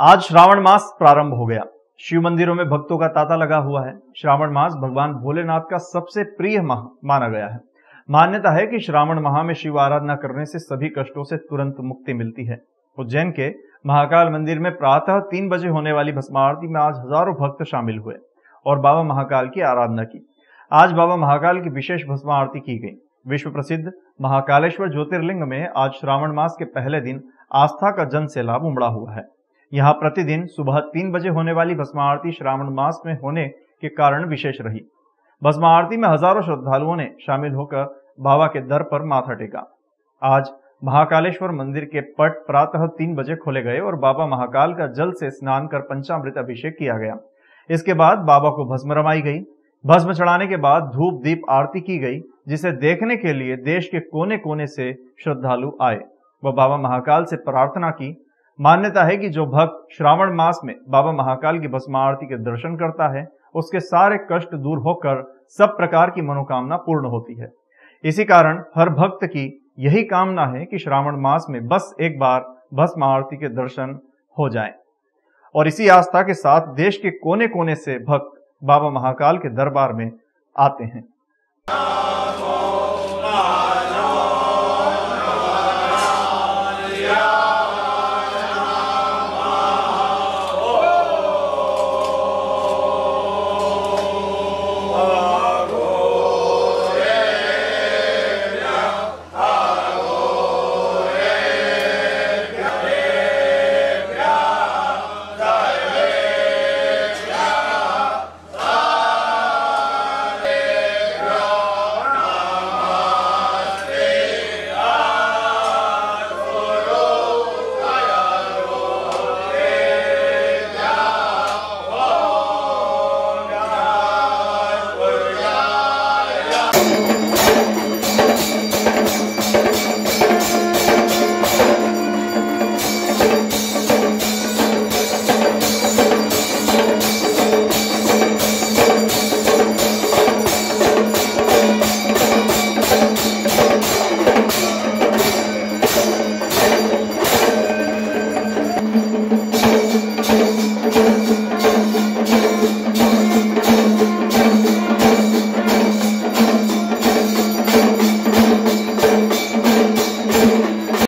आज श्रावण मास प्रारंभ हो गया। शिव मंदिरों में भक्तों का तांता लगा हुआ है। श्रावण मास भगवान भोलेनाथ का सबसे प्रिय माह माना गया है। मान्यता है कि श्रावण माह में शिव आराधना करने से सभी कष्टों से तुरंत मुक्ति मिलती है। उज्जैन के महाकाल मंदिर में प्रातः तीन बजे होने वाली भस्मारती में आज हज़ारों भक्त शामिल हुए और बाबा महाकाल की आराधना की। आज बाबा महाकाल की विशेष भस्मा आरती की गई। विश्व प्रसिद्ध महाकालेश्वर ज्योतिर्लिंग में आज श्रावण मास के पहले दिन आस्था का जन सैलाब उमड़ा हुआ है। यहाँ प्रतिदिन सुबह तीन बजे होने वाली भस्मा आरती श्रावण मास में होने के कारण विशेष रही। भस्मा आरती में हज़ारों श्रद्धालुओं ने शामिल होकर बाबा के दर पर माथा टेका। आज महाकालेश्वर मंदिर के पट प्रातः तीन बजे खोले गए और बाबा महाकाल का जल से स्नान कर पंचामृत अभिषेक किया गया। इसके बाद बाबा को भस्म रमाई गई। भस्म चढ़ाने के बाद धूप दीप आरती की गई, जिसे देखने के लिए देश के कोने कोने से श्रद्धालु आए। वह बाबा महाकाल से प्रार्थना की मान्यता है कि जो भक्त श्रावण मास में बाबा महाकाल की भस्मा आरती के दर्शन करता है, उसके सारे कष्ट दूर होकर सब प्रकार की मनोकामना पूर्ण होती है। इसी कारण हर भक्त की यही कामना है कि श्रावण मास में बस एक बार भस्म आरती के दर्शन हो जाए। और इसी आस्था के साथ देश के कोने कोने से भक्त बाबा महाकाल के दरबार में आते हैं।